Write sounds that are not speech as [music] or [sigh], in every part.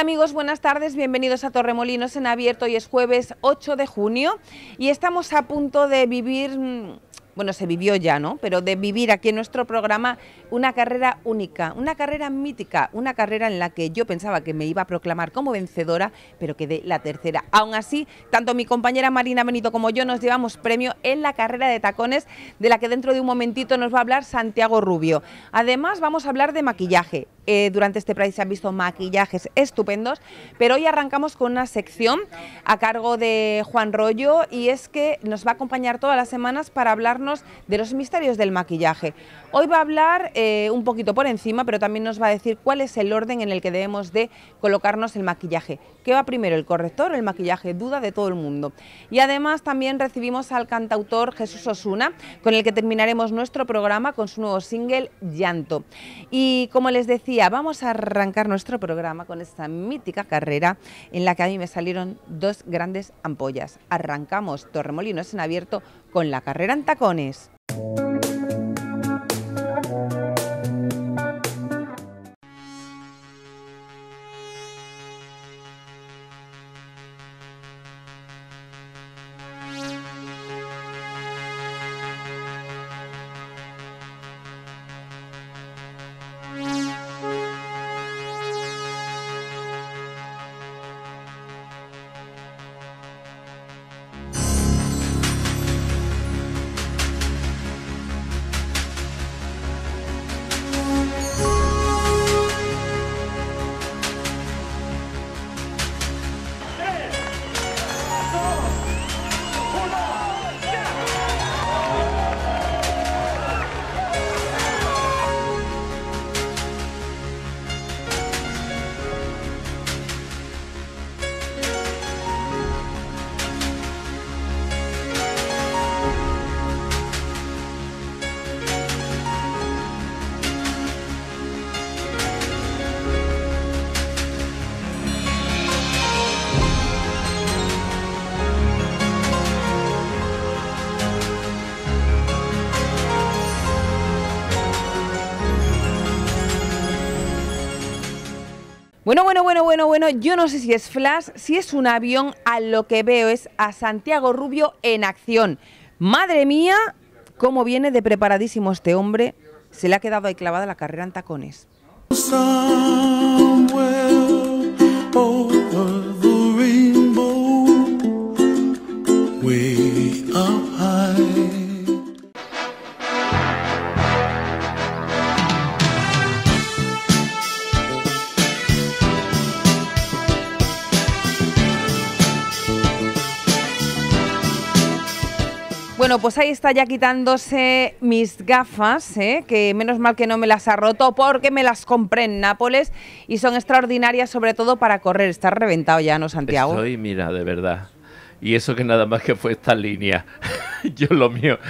Amigos, buenas tardes, bienvenidos a Torremolinos en abierto. Hoy es jueves 8 de junio y estamos a punto de vivir mm, bueno, se vivió ya, ¿no? Pero de vivir aquí en nuestro programa una carrera única, una carrera mítica, una carrera en la que yo pensaba que me iba a proclamar como vencedora, pero quedé la tercera. Aún así, tanto mi compañera Marina Benito como yo nos llevamos premio en la carrera de tacones, de la que dentro de un momentito nos va a hablar Santiago Rubio. Además, vamos a hablar de maquillaje. Eh, durante este país se han visto maquillajes estupendos, pero hoy arrancamos con una sección a cargo de Juan Rollo y es que nos va a acompañar todas las semanas para hablarnos de los misterios del maquillaje. Hoy va a hablar eh, un poquito por encima, pero también nos va a decir cuál es el orden en el que debemos de colocarnos el maquillaje. ¿Qué va primero, el corrector o el maquillaje? Duda de todo el mundo. Y además también recibimos al cantautor Jesús Osuna, con el que terminaremos nuestro programa con su nuevo single Llanto. Y como les decía, vamos a arrancar nuestro programa con esta mítica carrera en la que a mí me salieron dos grandes ampollas. Arrancamos Torremolinos en abierto con la carrera en tacones. Bueno, bueno, bueno, bueno, bueno, yo no sé si es Flash, si es un avión, a lo que veo es a Santiago Rubio en acción. Madre mía, cómo viene de preparadísimo este hombre. Se le ha quedado ahí clavada la carrera en tacones. Bueno, pues ahí está ya quitándose mis gafas, ¿eh? que menos mal que no me las ha roto porque me las compré en Nápoles y son extraordinarias sobre todo para correr. Está reventado ya, ¿no, Santiago? Estoy, mira, de verdad. Y eso que nada más que fue esta línea. [laughs] Yo lo mío.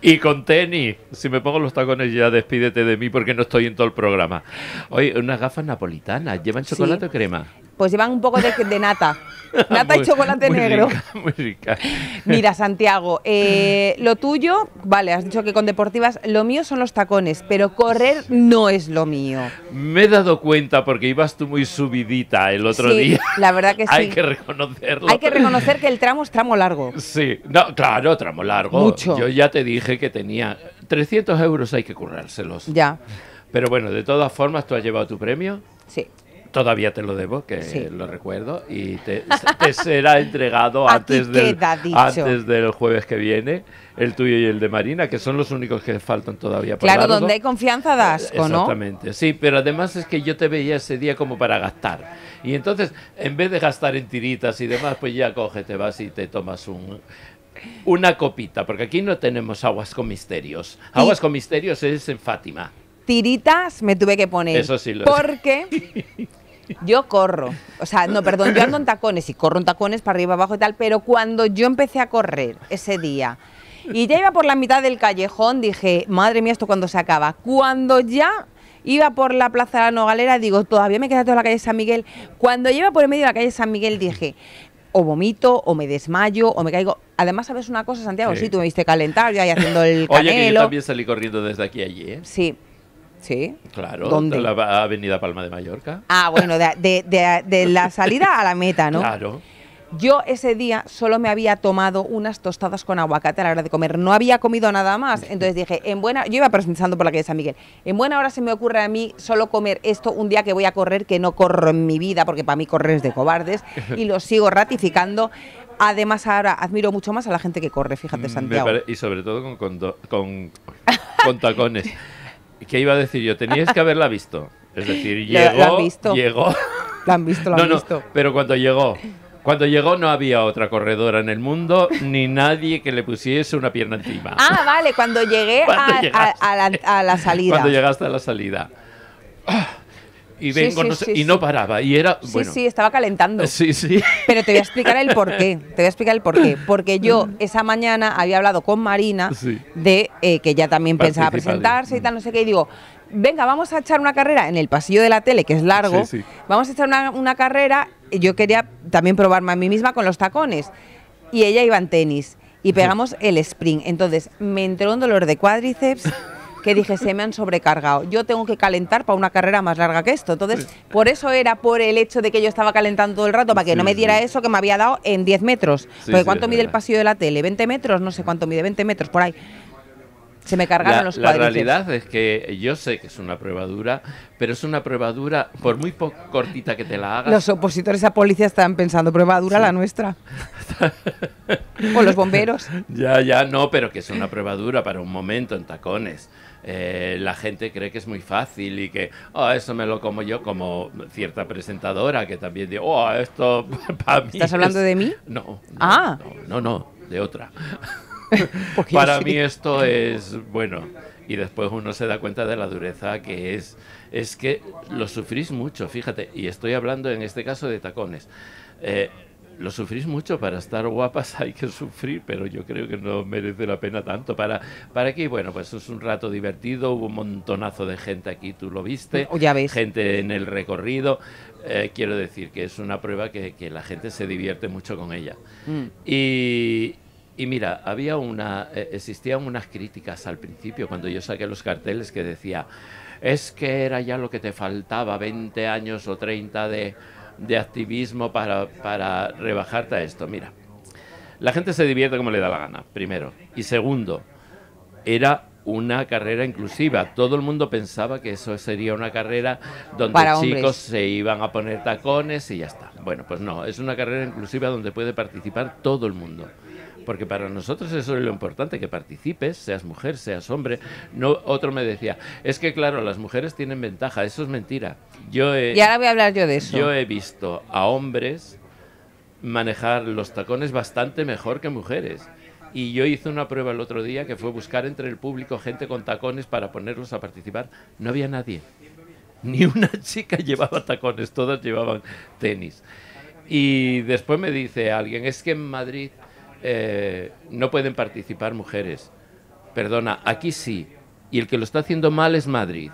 Y con tenis. Si me pongo los tacones ya despídete de mí porque no estoy en todo el programa. Oye, unas gafas napolitanas. ¿Llevan chocolate o crema? Pues llevan un poco de, nata. [laughs] Nata y chocolate negro. muy rica. Mira, [laughs] Santiago, eh, lo tuyo, vale, has dicho que con deportivas, lo mío son los tacones, pero correr no es lo mío. Me he dado cuenta porque ibas tú muy subidita el otro sí, día. La verdad que [laughs] sí. Hay que reconocerlo. Hay que reconocer que el tramo es tramo largo. Sí, no, claro, tramo largo. Mucho. Yo ya te dije que tenía 300 euros, hay que currárselos. Ya. Pero bueno, de todas formas, tú has llevado tu premio. Sí. Todavía te lo debo, que Sí. lo recuerdo, y te, te será entregado [laughs] antes del, antes del jueves que viene, el tuyo y el de Marina, que son los únicos que faltan todavía por Claro, donde hay confianza da asco, ¿no? Exactamente, sí, pero además es que yo te veía ese día como para gastar. Y entonces, en vez de gastar en tiritas y demás, pues ya coge, te vas y te tomas un, una copita, porque aquí no tenemos aguas con misterios. Aguas con misterios es en Fátima. Tiritas me tuve que poner. Eso sí lo- Porque [laughs] yo corro. O sea, no, perdón, yo ando en tacones y corro en tacones para arriba, abajo y tal, pero cuando yo empecé a correr ese día y ya iba por la mitad del callejón, dije, madre mía, ¿esto cuándo se acaba? Cuando ya iba por la Plaza de la Nogalera, digo, todavía me queda toda la calle San Miguel. Cuando iba por el medio de la calle San Miguel, dije, o vomito, o me desmayo, o me caigo. Además, ¿sabes una cosa, Santiago? Sí. Sí, tú me viste calentar, yo ahí haciendo el [laughs] Oye, que yo canelo. también salí corriendo desde aquí a allí, ¿eh? Sí. Sí. Claro, ¿Dónde? de la avenida Palma de Mallorca. Ah, bueno, de, de- de- de la [laughs] salida a la meta, ¿no? Claro. Yo ese día solo me había tomado unas tostadas con aguacate a la hora de comer. No había comido nada más. [laughs] Entonces dije, en buena. Yo iba pensando por la calle de San Miguel. En buena hora se me ocurre a mí solo comer esto un día que voy a correr, que no corro en mi vida, porque para mí correr es de cobardes. Y lo sigo ratificando. Además, ahora admiro mucho más a la gente que corre, fíjate, Me Santiago. y sobre todo con, con, con, con tacones. [laughs] ¿Qué iba a decir yo? Teníais que haberla visto. Es decir, llegó. has visto. Llegó. Lo han visto, no, han no, visto. pero cuando llegó. Cuando llegó no había otra corredora en el mundo ni nadie que le pusiese una pierna encima. Ah, vale, cuando llegué [laughs] a la, a la salida. Cuando llegaste a la salida. Y Sí, sí, no sé- sí, y sí. no paraba. Y era. Sí, bueno, sí, estaba calentando. sí, sí. Pero te voy a explicar el por qué. Te voy a explicar el por qué. Porque yo [laughs] esa mañana había hablado con Marina Sí. de eh, que ella también pensaba presentarse y tal, no sé qué. Y digo, venga, vamos a echar una carrera en el pasillo de la tele, que es largo. Sí, sí. Vamos a echar una, una carrera. Yo quería también probarme a mí misma con los tacones. Y ella iba en tenis. Y pegamos el sprint. Entonces me entró un dolor de cuádriceps. [laughs] Que dije, se me han sobrecargado. Yo tengo que calentar para una carrera más larga que esto. Entonces, por eso era por el hecho de que yo estaba calentando todo el rato, para que no me diera sí. eso que me había dado en 10 metros. Sí, Porque ¿cuánto mide el pasillo de la tele? ¿20 metros? No sé cuánto mide, 20 metros, por ahí. Se me cargaron La, los la cuádriceps. realidad es que yo sé que es una prueba dura, pero es una prueba dura, por muy cortita que te la hagas. Los opositores a policía estaban pensando, prueba dura la nuestra. [laughs] [laughs] o los bomberos. Ya, ya, no, pero que es una prueba dura para un momento en tacones. Eh, la gente cree que es muy fácil y que, oh, eso me lo como yo, como cierta presentadora que también dice, oh, esto [laughs] para mí. ¿Estás hablando es-". de mí? No, no, Ah. no, no, no, de otra. [laughs] Para sí. mí esto es, bueno, y después uno se da cuenta de la dureza que es. Es que lo sufrís mucho, fíjate, y estoy hablando en este caso de tacones. Eh, lo sufrís mucho para estar guapas, [laughs] hay que sufrir, pero yo creo que no merece la pena tanto. Para, para aquí, bueno, pues es un rato divertido, hubo un montonazo de gente aquí, tú lo viste, Oh, ya ves. gente en el recorrido. Eh, quiero decir que es una prueba que, que la gente se divierte mucho con ella. Mm. Y, y mira, había una, eh, existían unas críticas al principio cuando yo saqué los carteles que decía, es que era ya lo que te faltaba, 20 años o 30 de, de activismo para, para rebajarte a esto. Mira, la gente se divierte como le da la gana, primero. Y segundo, era una carrera inclusiva. Todo el mundo pensaba que eso sería una carrera donde Para chicos hombres. se iban a poner tacones y ya está. Bueno, pues no, es una carrera inclusiva donde puede participar todo el mundo. Porque para nosotros eso es lo importante, que participes, seas mujer, seas hombre. No, otro me decía, es que claro, las mujeres tienen ventaja, eso es mentira. Yo he, Y ahora voy a hablar yo de eso. yo he visto a hombres manejar los tacones bastante mejor que mujeres. Y yo hice una prueba el otro día que fue buscar entre el público gente con tacones para ponerlos a participar. No había nadie. Ni una chica [laughs] llevaba tacones, todas llevaban tenis. Y después me dice alguien, es que en Madrid eh, no pueden participar mujeres. Perdona, aquí sí. Y el que lo está haciendo mal es Madrid.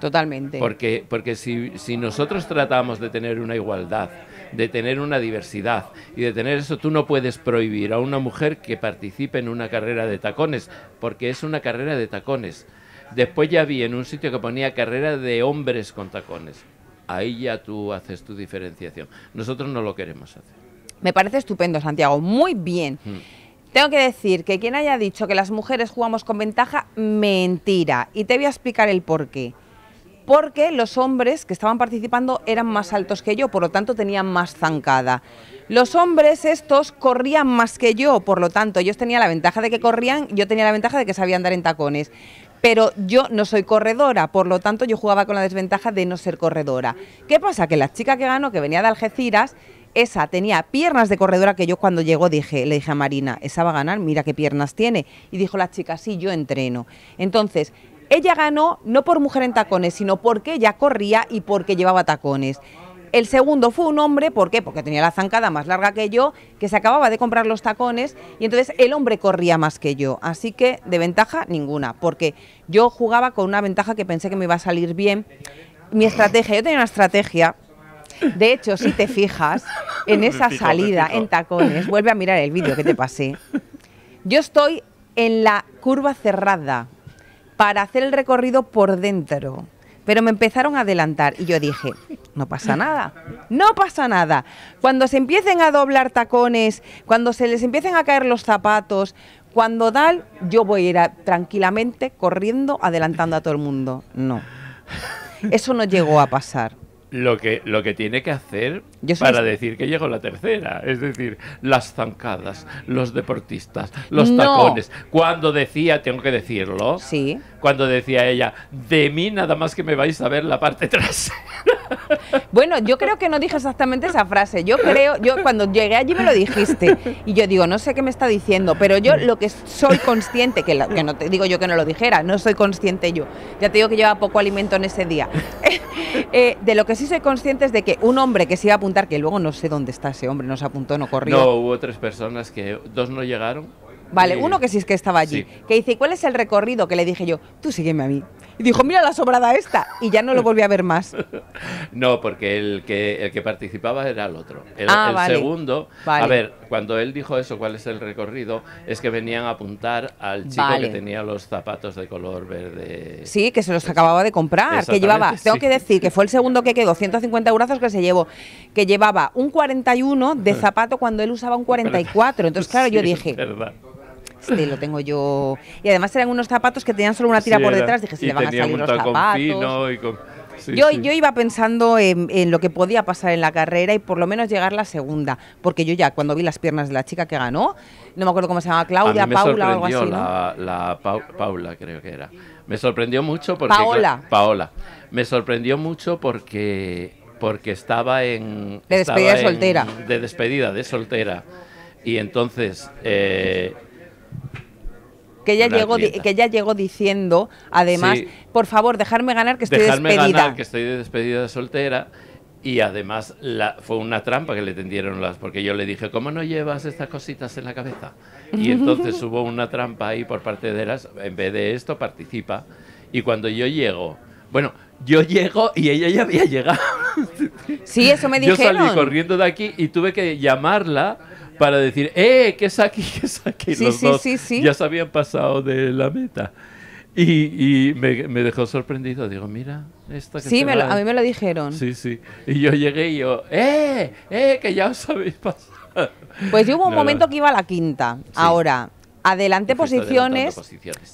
Totalmente. Porque, porque si, si nosotros tratamos de tener una igualdad, de tener una diversidad y de tener eso, tú no puedes prohibir a una mujer que participe en una carrera de tacones, porque es una carrera de tacones. Después ya vi en un sitio que ponía carrera de hombres con tacones. Ahí ya tú haces tu diferenciación. Nosotros no lo queremos hacer. Me parece estupendo, Santiago. Muy bien. Mm. Tengo que decir que quien haya dicho que las mujeres jugamos con ventaja, mentira. Y te voy a explicar el por qué. Porque los hombres que estaban participando eran más altos que yo, por lo tanto tenían más zancada. Los hombres estos corrían más que yo, por lo tanto ellos tenían la ventaja de que corrían, yo tenía la ventaja de que sabía andar en tacones. Pero yo no soy corredora, por lo tanto yo jugaba con la desventaja de no ser corredora. ¿Qué pasa? Que la chica que ganó, que venía de Algeciras, esa tenía piernas de corredora que yo cuando llegó dije, le dije a Marina, esa va a ganar, mira qué piernas tiene. Y dijo la chica, sí, yo entreno. Entonces, ella ganó no por mujer en tacones, sino porque ella corría y porque llevaba tacones. El segundo fue un hombre, ¿por qué? Porque tenía la zancada más larga que yo, que se acababa de comprar los tacones y entonces el hombre corría más que yo. Así que de ventaja ninguna, porque yo jugaba con una ventaja que pensé que me iba a salir bien. Mi estrategia, yo tenía una estrategia de hecho, si te fijas en esa fijo, salida en tacones, vuelve a mirar el vídeo que te pasé. Yo estoy en la curva cerrada, para hacer el recorrido por dentro. Pero me empezaron a adelantar y yo dije, no pasa nada, no pasa nada. Cuando se empiecen a doblar tacones, cuando se les empiecen a caer los zapatos, cuando tal, yo voy a ir a- tranquilamente corriendo, adelantando a todo el mundo. No. Eso no llegó a pasar. Lo que, lo que tiene que hacer Yo para decir que llegó la tercera. Es decir, las zancadas, los deportistas, los No. tacones. Cuando decía, tengo que decirlo, Sí. cuando decía ella, de mí nada más que me vais a ver la parte trasera. Bueno, yo creo que no dije exactamente esa frase. Yo creo, yo cuando llegué allí me lo dijiste. Y yo digo, no sé qué me está diciendo, pero yo lo que soy consciente, que, la- que no te digo yo que no lo dijera, no soy consciente yo. Ya te digo que lleva poco alimento en ese día. [laughs] Eh, de lo que sí soy consciente es de que un hombre que se iba a apuntar, que luego no sé dónde está ese hombre, no se apuntó, no corrió. No, hubo tres personas que, dos no llegaron. Vale, uno que sí es que estaba allí, Sí. que dice, "¿Y ¿cuál es el recorrido? Que le dije yo, tú sígueme a mí. Y dijo, mira la sobrada esta. Y ya no lo volví a ver más. [laughs] No, porque el que, el que participaba era el otro. El, Ah, el vale. segundo, Vale. a ver, cuando él dijo eso, cuál es el recorrido, es que venían a apuntar al chico Vale. que tenía los zapatos de color verde. Sí, que se los acababa de comprar, que llevaba, tengo sí. que decir que fue el segundo que quedó, 150 euros que se llevó, que llevaba un 41 de [laughs] zapato cuando él usaba un 44. Entonces, [laughs] claro, yo Sí, dije, es verdad. Este lo tengo yo. Y además eran unos zapatos que tenían solo una tira Sí, por detrás, dije, y le van a salir un los zapatos. fino y con- sí, yo, sí. yo iba pensando en, en lo que podía pasar en la carrera y por lo menos llegar la segunda, porque yo ya cuando vi las piernas de la chica que ganó, no me acuerdo cómo se llama, Claudia, a mí me Paula o algo así, ¿no? la, la Pau- Paula, creo que era. Me sorprendió mucho porque... Paola. Paola. Me sorprendió mucho porque, porque estaba en... De estaba despedida de en- soltera. De despedida de soltera. Y entonces... eh, Que ella, Una llegó, clienta. que ella llegó diciendo, además, Sí. por favor, dejarme ganar que estoy dejarme despedida. ganar que estoy de despedida de soltera y además la, fue una trampa que le tendieron las porque yo le dije cómo no llevas estas cositas en la cabeza y entonces [laughs] hubo una trampa ahí por parte de las en vez de esto participa y cuando yo llego bueno yo llego y ella ya había llegado [laughs] Sí, eso me yo dijeron. salí corriendo de aquí y tuve que llamarla para decir, ¡eh! ¿Qué es aquí? [laughs] ¿Qué es aquí? Sí, Los sí, dos sí, sí. ya se habían pasado de la meta. Y, y me, me dejó sorprendido. Digo, mira, esta que Sí, me lo- va". a mí me lo dijeron. Sí, sí. Y yo llegué y yo, ¡eh! ¡eh! Que ya os habéis pasado. Pues yo hubo un [laughs] No, momento no. que iba a la quinta. Ahora, adelante posiciones.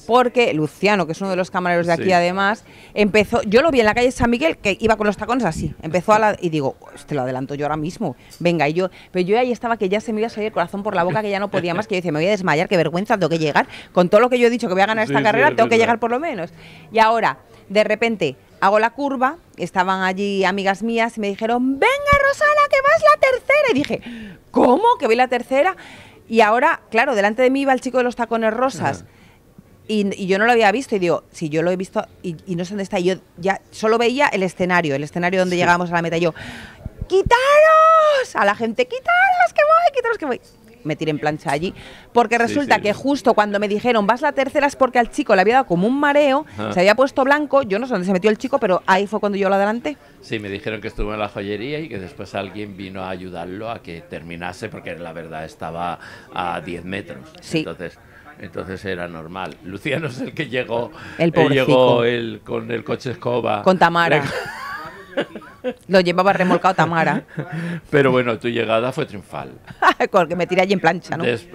Porque Luciano, que es uno de los camareros de aquí Sí. además, empezó, yo lo vi en la calle San Miguel, que iba con los tacones así, empezó a la, y digo, te lo adelanto yo ahora mismo, venga, y yo, pero yo ahí estaba que ya se me iba a salir el corazón por la boca, que ya no podía más, que yo decía, me voy a desmayar, qué vergüenza, tengo que llegar, con todo lo que yo he dicho que voy a ganar Sí, esta sí, carrera, es tengo que llegar por lo menos. Y ahora, de repente, hago la curva, estaban allí amigas mías y me dijeron, venga Rosana, que vas la tercera, y dije, ¿cómo? ¿Que voy la tercera? Y ahora, claro, delante de mí iba el chico de los tacones rosas. Y, y yo no lo había visto y digo, si yo lo he visto y, y no sé dónde está, y yo ya solo veía el escenario, el escenario donde Sí. llegábamos a la meta. Y yo, ¡quitaros! A la gente, ¡quitaros que voy! ¡quitaros que voy! Me en plancha allí, porque resulta sí. que justo cuando me dijeron vas la tercera es porque al chico le había dado como un mareo, Ajá. se había puesto blanco, yo no sé dónde se metió el chico, pero ahí fue cuando yo lo adelanté. Sí, me dijeron que estuvo en la joyería y que después alguien vino a ayudarlo a que terminase porque la verdad estaba a 10 metros. Sí. Entonces, entonces era normal. Luciano es el que llegó, El eh, llegó él con el coche escoba. Con Tamara. Lo llevaba remolcado Tamara, [laughs] Pero bueno, tu llegada fue triunfal. [laughs] porque me tiré allí en plancha, ¿no? Des,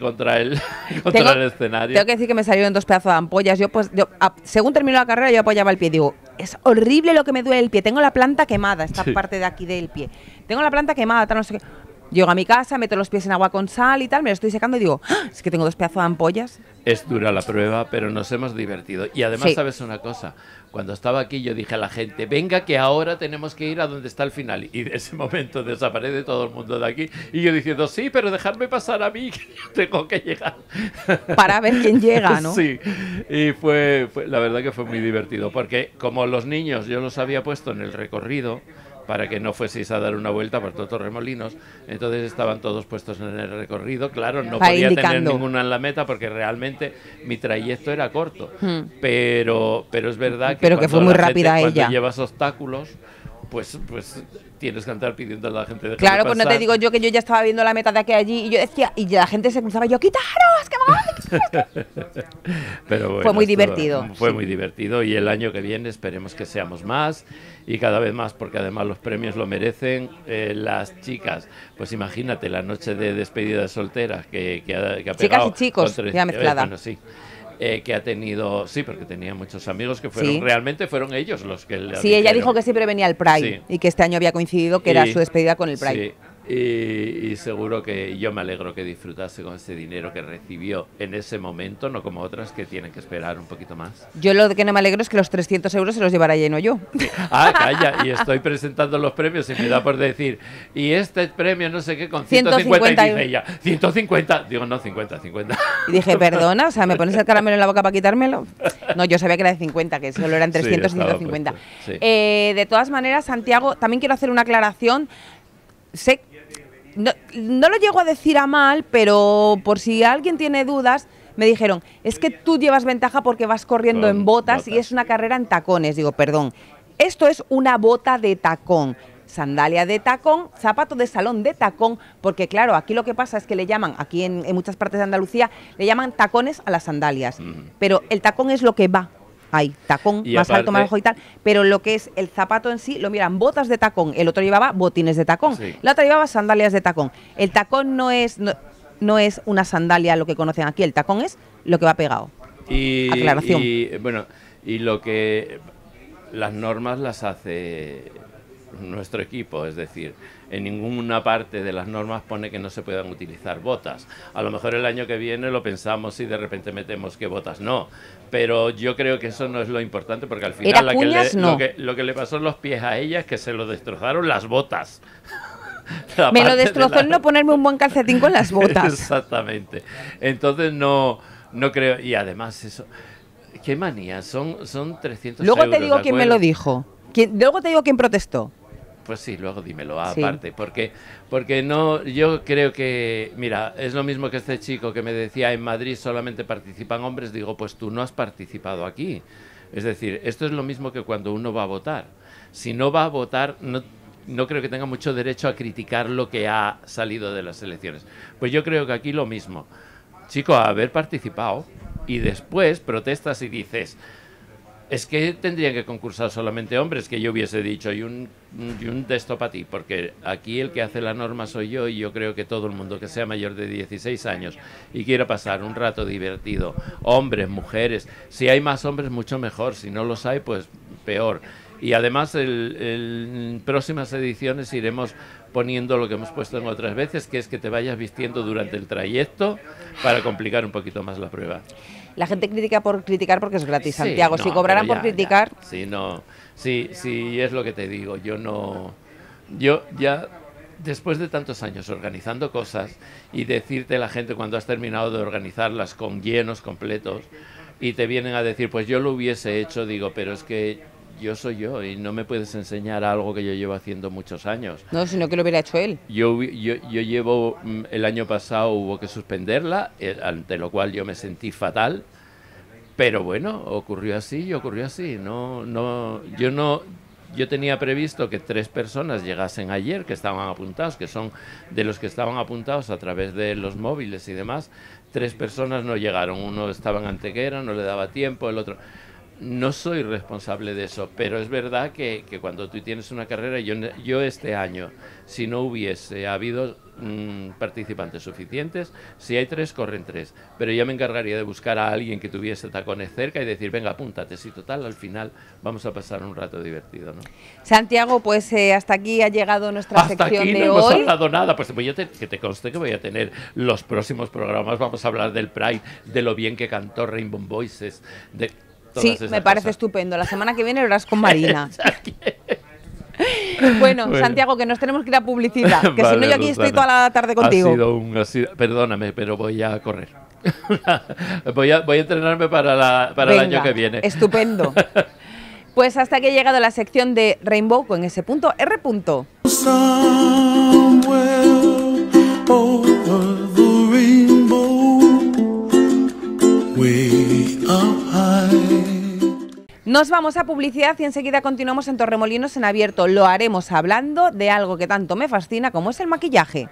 contra el, [laughs] contra Tengo- el escenario. Tengo que decir que me salieron dos pedazos de ampollas. Yo, pues, yo, a- según terminó la carrera, yo apoyaba el pie. Digo, es horrible lo que me duele el pie. Tengo la planta quemada, esta Sí. parte de aquí del pie. Tengo la planta quemada, tal, no sé qué. Llego a mi casa, meto los pies en agua con sal y tal, me lo estoy secando y digo, "Ah, es que tengo dos pedazos de ampollas. Es dura la prueba, pero nos hemos divertido. Y además, Sí. ¿sabes una cosa? Cuando estaba aquí yo dije a la gente, venga que ahora tenemos que ir a donde está el final. Y de ese momento desaparece todo el mundo de aquí. Y yo diciendo, sí, pero dejadme pasar a mí, [laughs] que yo tengo que llegar. Para ver quién llega, [laughs] ¿no? Sí, y fue, fue- la verdad que fue muy divertido, porque como los niños yo los había puesto en el recorrido, para que no fueseis a dar una vuelta por todo Torremolinos, entonces estaban todos puestos en el recorrido, claro, no Va podía tener ninguna en la meta porque realmente mi trayecto era corto, Hmm. pero, pero es verdad que, Pero que fue muy la gente- rápida cuando ella. llevas obstáculos, pues, pues tienes que andar pidiendo a la gente de Claro, pues no te digo yo que yo ya estaba viendo la meta de aquí allí y yo decía, y la gente se cruzaba y yo, quitaros, que. [laughs] Pero bueno, Fue muy divertido, Fue sí. muy divertido y el año que viene esperemos que seamos más y cada vez más porque además los premios lo merecen. Eh, las chicas, pues imagínate la noche de despedida de solteras que, que ha, que ha Chicas pegado y chicos, ya mezclada. bueno, sí. Eh, que ha tenido, sí, porque tenía muchos amigos que fueron, Sí. realmente fueron ellos los que le Sí, ella dijeron. dijo que siempre venía al Pride Sí. y que este año había coincidido que era su despedida con el Pride. Sí, y, y seguro que yo me alegro que disfrutase con ese dinero que recibió en ese momento, no como otras que tienen que esperar un poquito más. Yo lo que no me alegro es que los 300 euros se los llevará lleno yo. [laughs] Ah, calla, y estoy presentando los premios y me da por decir, y este premio no sé qué con 150, 150 y dice ella, 150, digo no, 50, 50. Y dije, perdona, o sea, ¿me pones el caramelo en la boca para quitármelo? No, yo sabía que era de 50, que solo eran Sí, 300 y estaba 150. puesto, sí. Eh, de todas maneras, Santiago, también quiero hacer una aclaración. Sé, no, no lo llego a decir a mal, pero por si alguien tiene dudas, me dijeron, es que tú llevas ventaja porque vas corriendo en botas, y es una carrera en tacones. Digo, perdón, esto es una bota de tacón. Sandalia de tacón, zapato de salón de tacón, porque claro, aquí lo que pasa es que le llaman, aquí en, en muchas partes de Andalucía, le llaman tacones a las sandalias. Mm. Pero el tacón es lo que va. Ahí, tacón, Y más alto, más bajo y tal. Pero lo que es el zapato en sí, lo miran botas de tacón. El otro llevaba botines de tacón. Sí. La otra llevaba sandalias de tacón. El tacón no es, no, no es una sandalia lo que conocen aquí. El tacón es lo que va pegado. Y, Aclaración. y, bueno, y lo que las normas las hace nuestro equipo, es decir, en ninguna parte de las normas pone que no se puedan utilizar botas. A lo mejor el año que viene lo pensamos y de repente metemos que botas no, pero yo creo que eso no es lo importante porque al final la que le- cuñas, no. lo, que, lo que le pasó en los pies a ella es que se lo destrozaron las botas. [laughs] La Me lo de destrozó la- el no ponerme un buen calcetín con las botas. [laughs] Exactamente. Entonces no, no creo. Y además eso. Qué manía, son, son 300 Luego te digo ¿de quién me lo dijo. ¿Quién- luego te digo quién protestó. Pues sí, luego dímelo Sí. aparte, porque porque no yo creo que mira, es lo mismo que este chico que me decía en Madrid solamente participan hombres, digo, pues tú no has participado aquí. Es decir, esto es lo mismo que cuando uno va a votar. Si no va a votar, no no creo que tenga mucho derecho a criticar lo que ha salido de las elecciones. Pues yo creo que aquí lo mismo. Chico, haber participado y después protestas y dices, es que tendrían que concursar solamente hombres, que yo hubiese dicho, y un, y un de esto para ti, porque aquí el que hace la norma soy yo y yo creo que todo el mundo que sea mayor de 16 años y quiera pasar un rato divertido, hombres, mujeres, si hay más hombres mucho mejor, si no los hay pues peor. Y además el- en próximas ediciones iremos poniendo lo que hemos puesto en otras veces, que es que te vayas vistiendo durante el trayecto para complicar un poquito más la prueba. La gente critica por criticar porque es gratis, Sí, Santiago. si cobraran por criticar, ya. Sí, no. Sí, sí, es lo que te digo. Yo no. Yo ya, después de tantos años organizando cosas y decirte a la gente cuando has terminado de organizarlas con llenos completos y te vienen a decir, pues yo lo hubiese hecho, digo, pero es que yo soy yo y no me puedes enseñar algo que yo llevo haciendo muchos años. no, sino que lo hubiera hecho él. Yo, yo, yo llevo, mm, el año pasado hubo que suspenderla, eh, ante lo cual yo me sentí fatal, pero bueno, ocurrió así y ocurrió así. No, no, yo no, yo tenía previsto que tres personas llegasen ayer, que estaban apuntados, que son de los que estaban apuntados a través de los móviles y demás. Tres personas no llegaron, uno estaba en Antequera, no le daba tiempo, el otro. No soy responsable de eso, pero es verdad que, que cuando tú tienes una carrera, yo, yo este año, si no hubiese habido mm, participantes suficientes, si hay tres, corren tres. Pero yo me encargaría de buscar a alguien que tuviese tacones cerca y decir, venga, apúntate, si total, al final vamos a pasar un rato divertido, ¿no? Santiago, pues eh, hasta aquí ha llegado nuestra Hasta sección aquí no de hemos hoy. hablado nada. Pues te- que te conste que voy a tener los próximos programas. Vamos a hablar del Pride, de lo bien que cantó Rainbow Voices, de Sí, me parece cosas. estupendo. La semana que viene lo harás con Marina. [laughs] bueno, Bueno. Santiago, que nos tenemos que ir a publicidad. Que si no, yo aquí estoy toda la tarde contigo. Ha sido un, ha sido- perdóname, pero voy a correr. [laughs] voy, a, voy a entrenarme para, la, para el año que viene. Estupendo. [laughs] Pues hasta que ha llegado la sección de Rainbow con ese punto R. punto. somewhere over the rainbow, way up high. Nos vamos a publicidad y enseguida continuamos en Torremolinos en abierto. Lo haremos hablando de algo que tanto me fascina como es el maquillaje.